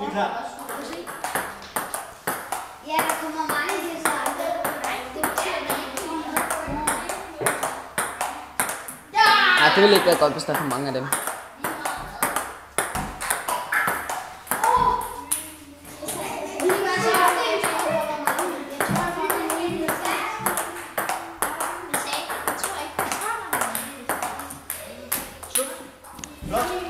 Vi er klar. Ja, der kommer mange til sig. Ja, det ville ikke være godt, hvis der er for mange af dem. Right?